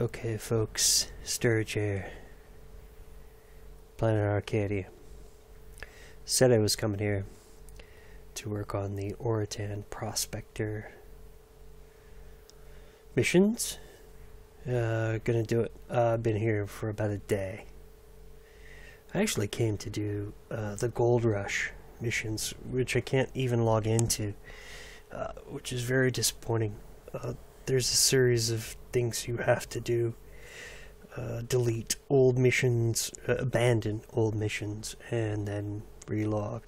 Okay, folks, Stirge here. Planet Arkadia. Said I was coming here to work on the Oratan Prospector missions. Uh, gonna do it. Uh, I've been here for about a day. I actually came to do uh, the Gold Rush missions, which I can't even log into, uh, which is very disappointing. There's a series of things you have to do. Uh, delete old missions, uh, abandon old missions, and then relog,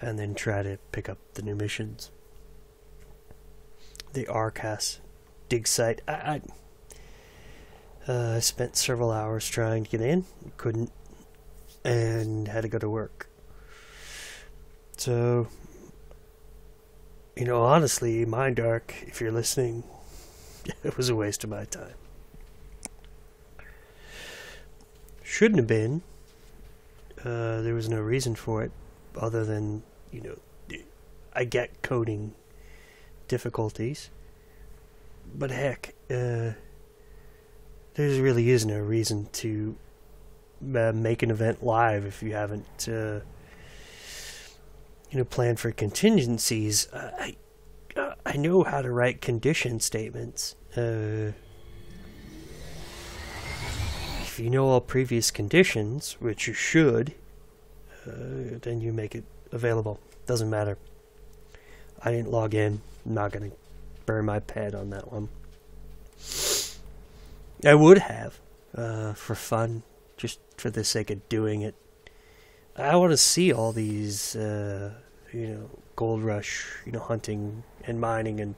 and then try to pick up the new missions. The Arcas dig site. I, I, uh, spent several hours trying to get in, couldn't, and had to go to work. So, you know, honestly, MindArk, if you're listening, it was a waste of my time. Shouldn't have been. Uh, there was no reason for it, other than, you know, I get coding difficulties. But heck, uh, there really is no reason to uh, make an event live if you haven't, uh, you know, planned for contingencies. Uh, I uh, I know how to write condition statements. Uh, if you know all previous conditions, which you should, uh, then you make it available. Doesn't matter. I didn't log in. I'm not gonna burn my ped on that one. I would have, uh, for fun, just for the sake of doing it. I want to see all these, uh, you know, gold rush, you know, hunting and mining, and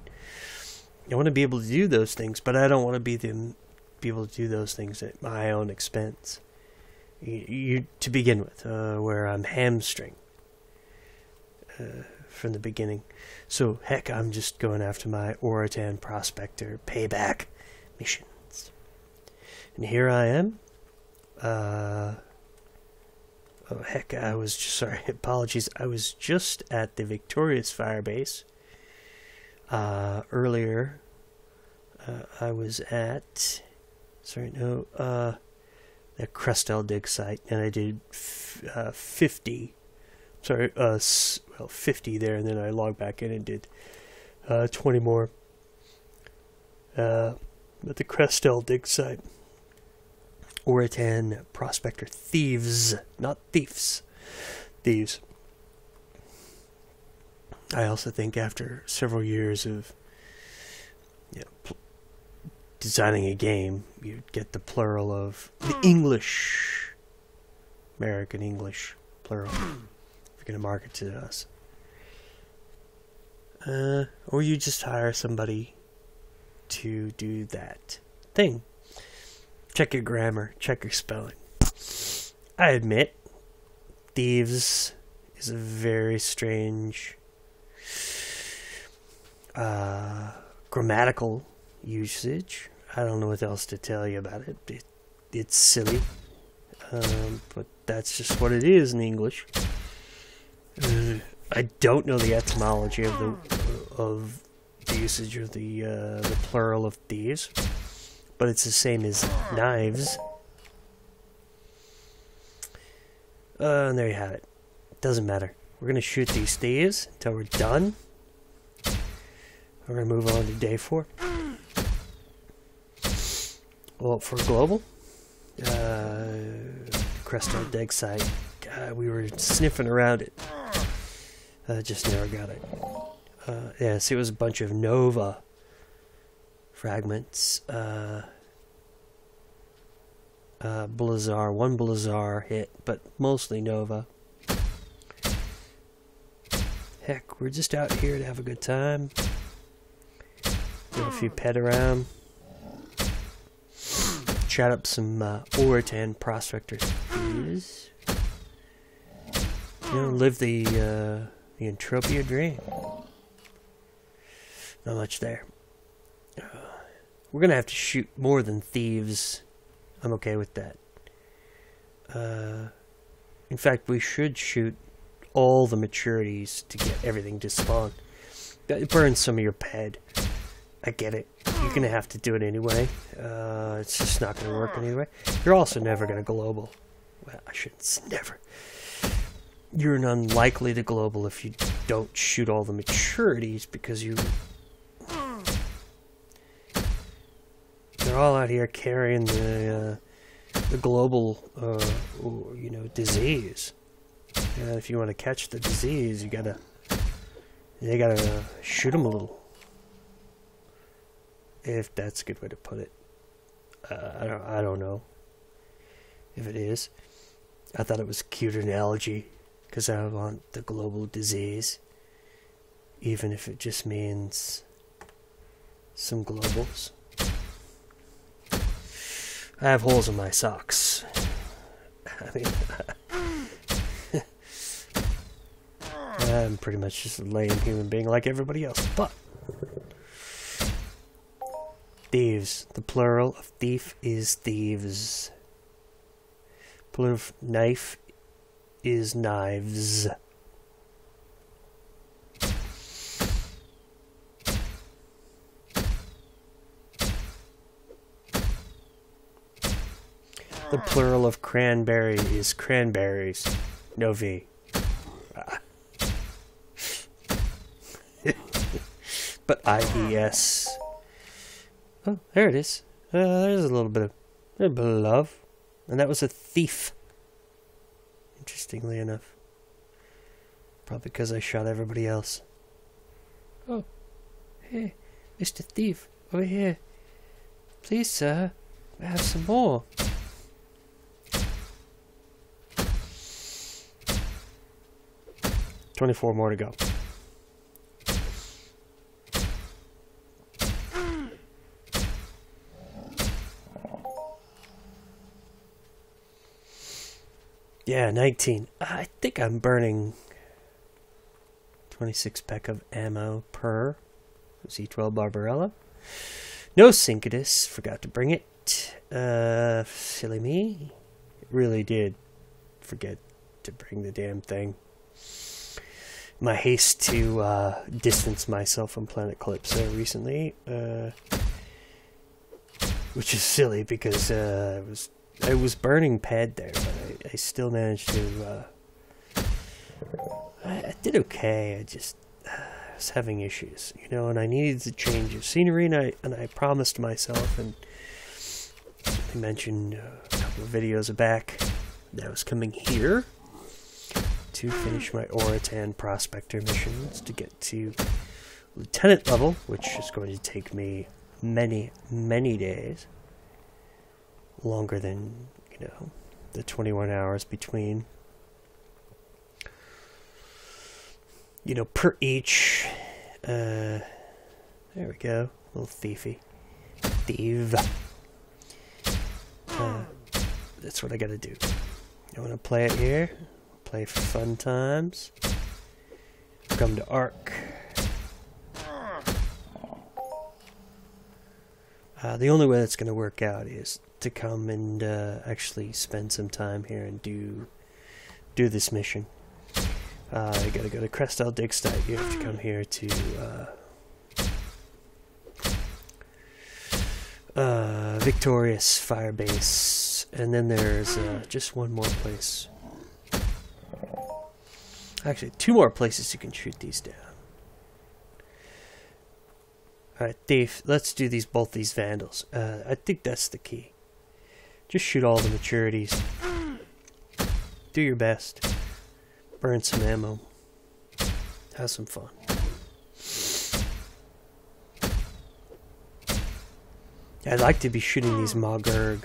I want to be able to do those things, but I don't want to be them, be able to do those things at my own expense. You, you to begin with, uh, where I'm hamstring uh, from the beginning. So heck, I'm just going after my Oratan Prospector payback missions, and here I am. Uh, oh heck, I was just sorry. Apologies. I was just at the Victorious Fire Base. Uh, earlier, uh, I was at sorry no uh the Crestel dig site, and I did uh, fifty. Sorry, uh, well, fifty there, and then I logged back in and did uh, twenty more. Uh, at the Crestel dig site. Oratan Prospector Thieves, not thieves. Thieves. I also think after several years of you know, pl- designing a game, you'd get the plural of the English, American English plural. if you're going to market to us. Uh, or you just hire somebody to do that thing. Check your grammar, check your spelling. I admit, thieves is a very strange uh, grammatical usage. I don't know what else to tell you about it. it it's silly, um, but that's just what it is in English. Uh, I don't know the etymology of the of the usage of the uh, the plural of thieves but it's the same as knives. Uh, and there you have it. Doesn't matter. We're gonna shoot these thieves until we're done. We're gonna move on to day four. Well, for global, uh, Crestel Dig site. God, we were sniffing around it. Uh, just never got it. Uh, yeah, see, it was a bunch of Nova fragments. Uh, uh, Blizzar, one Blizzar hit, but mostly Nova. Heck, we're just out here to have a good time. Get a few pet around. Chat up some uh, Oratan prospectors. Please. You know, live the uh, the Entropia dream. Not much there. Uh, We're gonna have to shoot more than thieves. I'm okay with that. Uh, in fact, we should shoot all the maturities to get everything to spawn. It burns some of your ped. I get it. You're gonna have to do it anyway. Uh, it's just not gonna work anyway. You're also never gonna global. Well, I shouldn't say never. You're an unlikely to global if you don't shoot all the maturities because you. They're all out here carrying the uh, the global, uh, you know, disease. And if you want to catch the disease, you gotta you gotta shoot them a little if that's a good way to put it. Uh, I don't I don't know if it is. I thought it was a cute analogy because I want the global disease, even if it just means some globals. I have holes in my socks. I mean, I'm pretty much just a lame human being like everybody else, but Thieves. The plural of thief is thieves. Plural of knife is knives. The plural of cranberry is cranberries. No V. Ah. but I-E-S. Oh, there it is. Uh, there's a little bit of, a little bit of love. And that was a thief. Interestingly enough. Probably because I shot everybody else. Oh, hey, Mr. Thief, over here. Please, sir, I have some more. Twenty-four more to go. Yeah, 19. I think I'm burning 26 pack of ammo per Z12 Barbarella. No Syncetus, forgot to bring it. Uh, silly me. Really did forget to bring the damn thing. My haste to uh, distance myself from Planet Calypso recently, uh, which is silly because uh, I was I was burning ped there, but I, I still managed to. Uh, I, I, did okay. I just uh, was having issues, you know, and I needed to change the scenery, and I and I promised myself, and I mentioned uh, a couple of videos back that I was coming here to finish my Oratan Prospector missions to get to lieutenant level, which is going to take me many, many days longer than, you know, the 21 hours between. You know, per each. Uh, there we go. A little thiefy. Thief. Uh, that's what I gotta do. I wanna play it here. Play for fun times. Come to Ark. Uh, the only way that's going to work out is to come and uh, actually spend some time here and do do this mission. Uh, you gotta go to Crestal Digstite. You have to come here to uh, uh, Victorious Firebase, and then there's uh, just one more place. Actually, two more places you can shoot these down. Alright, Dave, let's do these both these vandals. Uh, I think that's the key. Just shoot all the maturities. Do your best. Burn some ammo. Have some fun. I'd like to be shooting these Magurg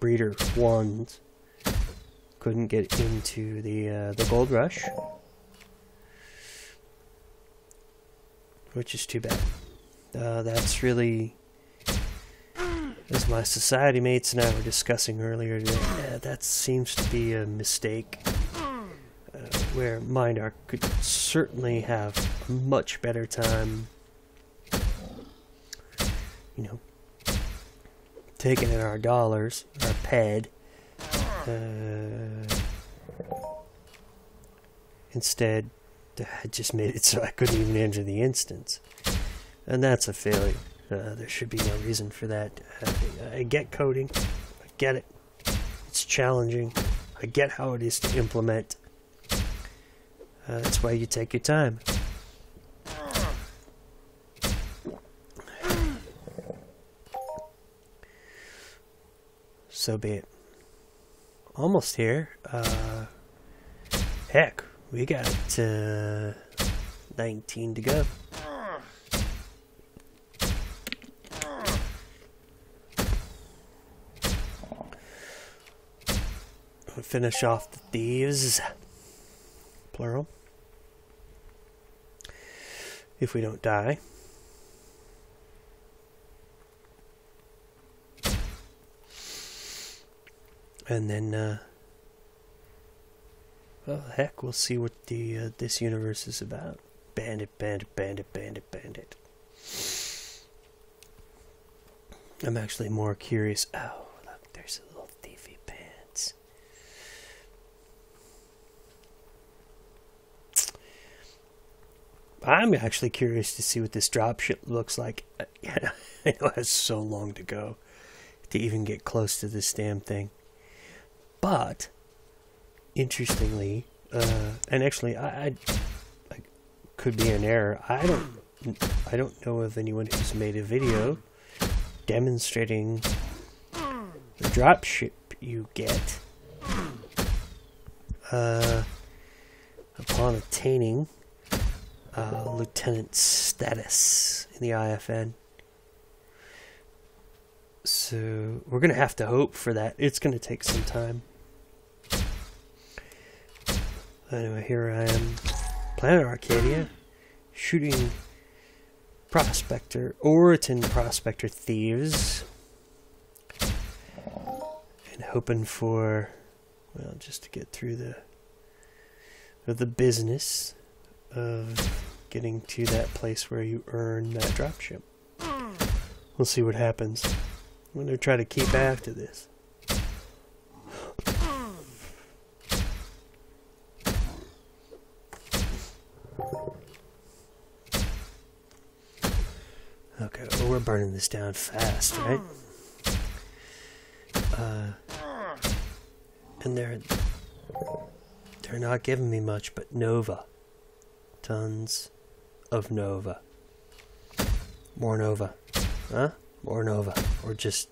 breeder ones. Couldn't get into the uh, the gold rush, which is too bad. Uh, that's really as my society mates and I were discussing earlier today, yeah, that seems to be a mistake. Uh, where Mindark could certainly have a much better time, you know, taking in our dollars, our ped, uh, instead, I just made it so I couldn't even enter the instance. And that's a failure. Uh, there should be no reason for that. Uh, I get coding. I get it. It's challenging. I get how it is to implement. Uh, that's why you take your time. So be it. Almost here. Uh, heck, we got uh, 19 to go. Finish off the thieves. Plural. If we don't die. And then, uh, well, heck, we'll see what the uh, this universe is about. Bandit, bandit, bandit, bandit, bandit. I'm actually more curious. Oh, look, there's a little thiefy pants. I'm actually curious to see what this dropship looks like. I know it has so long to go to even get close to this damn thing. But interestingly, uh, and actually, I, I, I, could be an error. I don't, I don't know of anyone who's made a video demonstrating the dropship you get uh, upon attaining uh, lieutenant status in the IFN. So we're gonna have to hope for that. It's gonna take some time. Anyway, here I am, Planet Arkadia, shooting Prospector, Oratan Prospector thieves, and hoping for, well, just to get through the the business of getting to that place where you earn that dropship. We'll see what happens. I'm gonna try to keep after this. Okay, well, we're burning this down fast, right? Uh, and they're they're not giving me much, but Nova, tons of Nova, more Nova, huh? More Nova, or just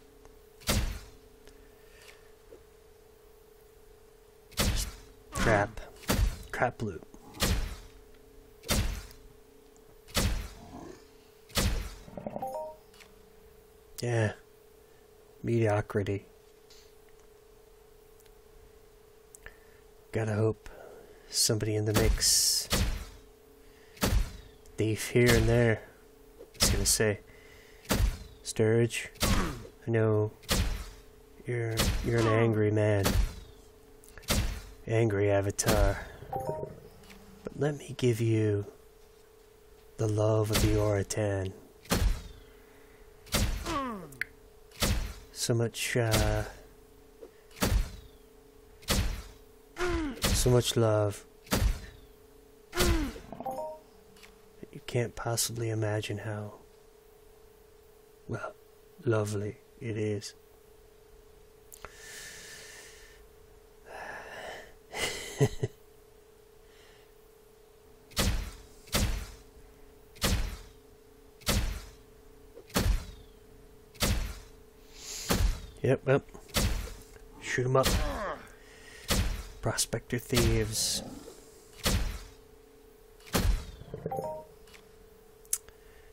just crap, crap loot. Yeah. Mediocrity. Gotta hope somebody in the mix. Thief here and there. I was gonna say. Stirge, I know you're you're an angry man. Angry avatar. But let me give you the love of the Oratan. So much uh, so much love you can't possibly imagine how well lovely it is Yep, yep. Shoot Shoot 'em up. Prospector thieves.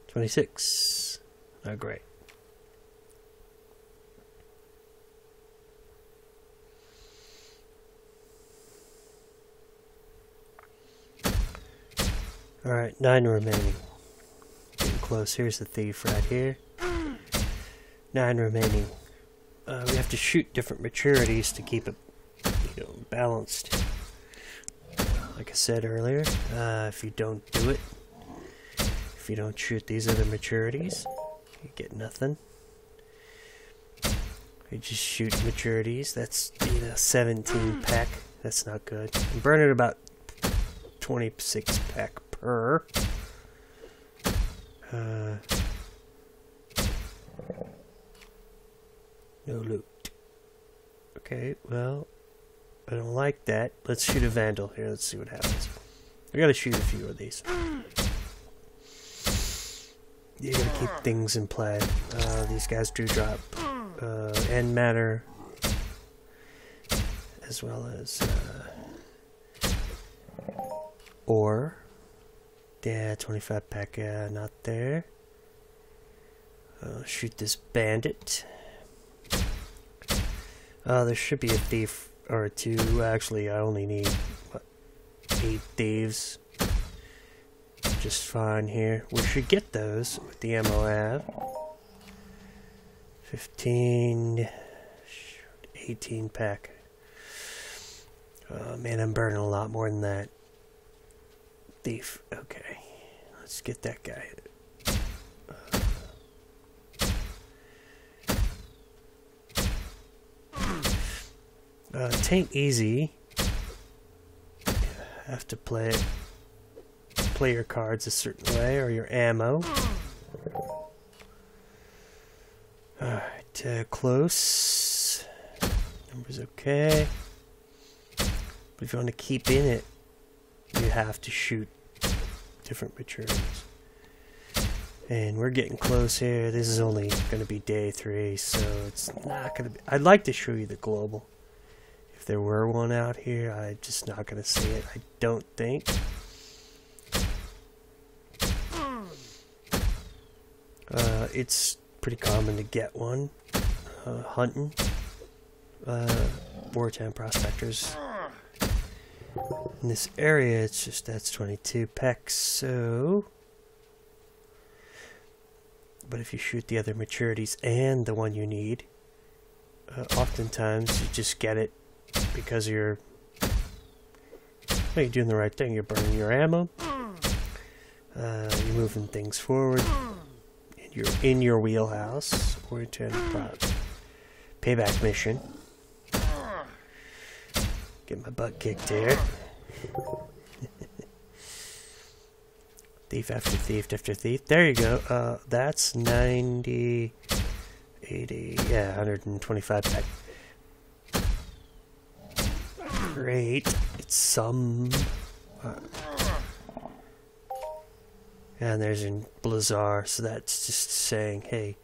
Twenty-six. Oh, great. Alright, nine remaining. Getting close. Here's the thief right here. Nine remaining uh, we have to shoot different maturities to keep it you know, balanced. Like I said earlier, uh, if you don't do it, if you don't shoot these other maturities, you get nothing. You just shoot maturities. That's you know 17 pack. That's not good. I'm burning about 26 pack per. Uh, No loot. Okay, well, I don't like that. Let's shoot a vandal here. Let's see what happens. I gotta shoot a few of these. You gotta keep things in play. Uh, these guys do drop uh, end matter as well as uh, ore. Yeah, 25 pack, uh, not there. Uh, shoot this bandit. Uh, there should be a thief or two. Actually, I only need what, eight thieves. Just fine here. We should get those with the ammo have. 15, 18 pack. Oh man, I'm burning a lot more than that. Thief. Okay. Let's get that guy. Uh, it ain't easy. Have to play it. Play your cards a certain way, or your ammo. Alright, uh, close. Numbers okay. But if you want to keep in it, you have to shoot different maturities. And we're getting close here. This is only going to be day three, so it's not going to be... I'd like to show you the global. There were one out here, I'm just not going to see it. I don't think. Uh, it's pretty common to get one. Uh, hunting. Uh, prospectors in this area, it's just that's 22 pecs, so... But if you shoot the other maturities and the one you need, uh, oftentimes you just get it because you're... Well, you're doing the right thing. You're burning your ammo. Uh, you're moving things forward. And you're in your wheelhouse. To payback mission. Get my butt kicked here. thief after thief after thief. There you go. Uh, that's 90, 80, yeah, 125 pack. Great. It's some... Uh, and there's in Blizzard, so that's just saying, hey,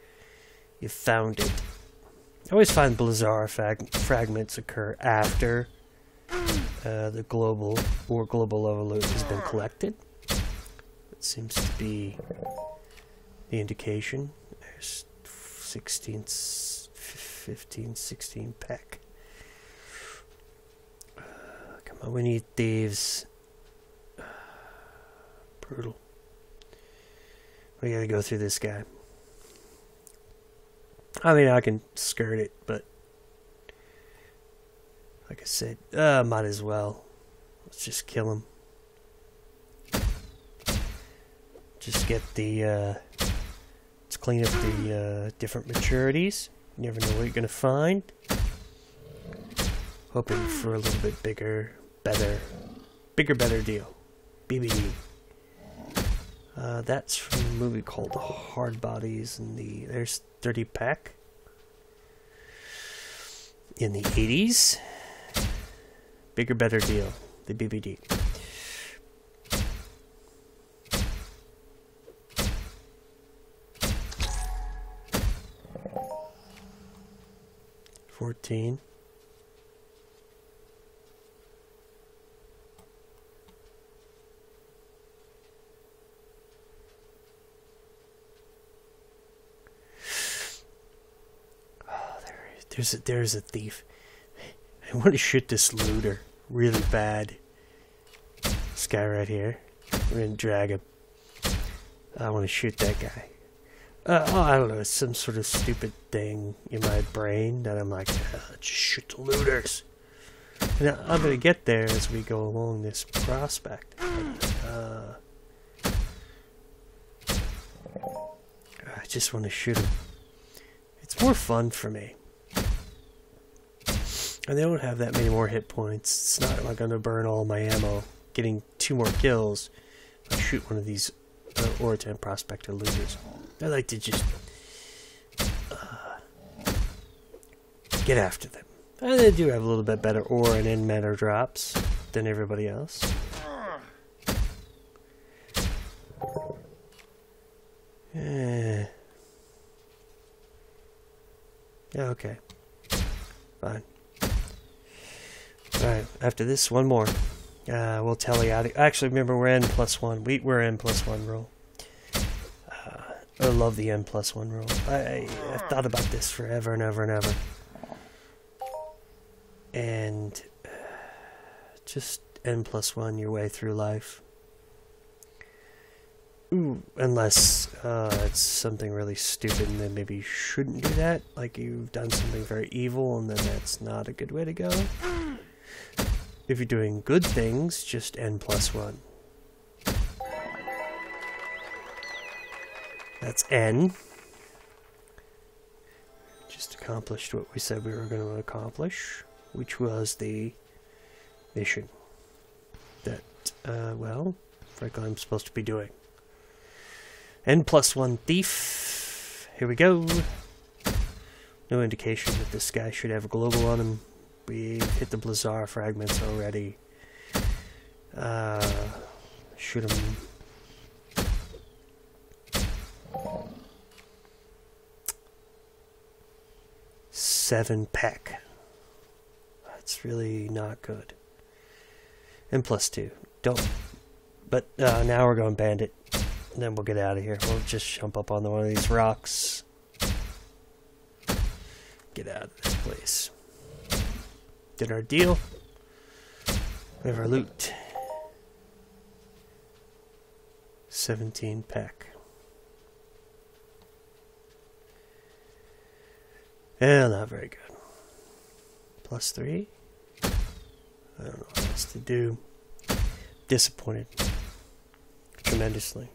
you found it. I always find Blizzard frag fragments occur after uh, the global or global level loot has been collected. That seems to be the indication. There's 16, 15, 16 pack. Uh, come we need thieves. Uh, brutal. We gotta go through this guy. I mean, I can skirt it, but like I said, uh, might as well. Let's just kill him. Just get the, uh, let's clean up the, uh, different maturities. You never know what you're gonna find. Hoping for a little bit bigger, better, bigger, better deal. BBD. Uh, that's from a movie called Hard Bodies, and the there's 30 pack in the 80s. Bigger, better deal. The BBD. Fourteen. There's a, there's a thief. I want to shoot this looter really bad. This guy right here. We're gonna drag him. I want to shoot that guy. Uh, oh, I don't know. It's some sort of stupid thing in my brain that I'm like, uh, just shoot the looters. And I'm gonna get there as we go along this prospect. Uh, I just want to shoot him. It's more fun for me. And they don't have that many more hit points. It's not like I'm going to burn all my ammo getting two more kills. if I shoot one of these uh, Oratan Prospector looters. I like to just uh, get after them. And they do have a little bit better ore and end matter drops than everybody else. Eh. Yeah, okay. Fine. Alright, after this, one more. Uh, we'll tally out. Actually, remember, we're n plus one. We, we're n plus one rule. Uh, I love the n plus one rule. I, I've thought about this forever and ever and ever. And uh, just n plus one your way through life. Ooh, unless uh, it's something really stupid and then maybe you shouldn't do that. Like you've done something very evil and then that's not a good way to go. If you're doing good things, just n plus 1. That's n. Just accomplished what we said we were going to accomplish, which was the mission that, uh, well, frankly, I'm supposed to be doing. N plus one thief. Here we go. No indication that this guy should have a global on him. We hit the Blazar fragments already. Uh, shoot him. Seven peck. That's really not good. And plus two. Don't. But uh, now we're going bandit then we'll get out of here. We'll just jump up on one of these rocks. Get out of this place. Did our deal. We have our loot. 17 pack. Yeah, not very good. Plus three. I don't know what else to do. Disappointed. Tremendously.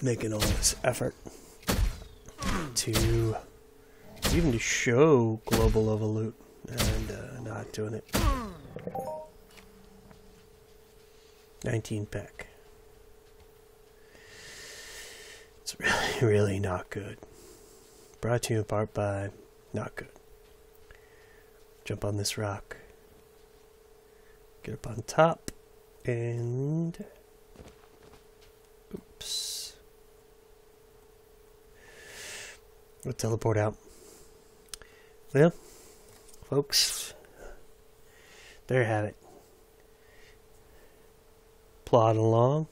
making all this effort to even to show global level loot and uh, not doing it. 19 pack. It's really, really not good. Brought to you in part by not good. Jump on this rock. Get up on top and We'll teleport out. Well, folks, there you have it. Plod along,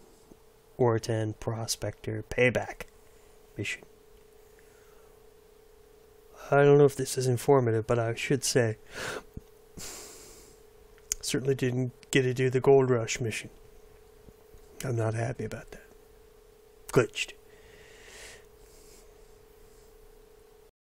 10 Prospector Payback mission. I don't know if this is informative, but I should say, certainly didn't get to do the Gold Rush mission. I'm not happy about that. Glitched.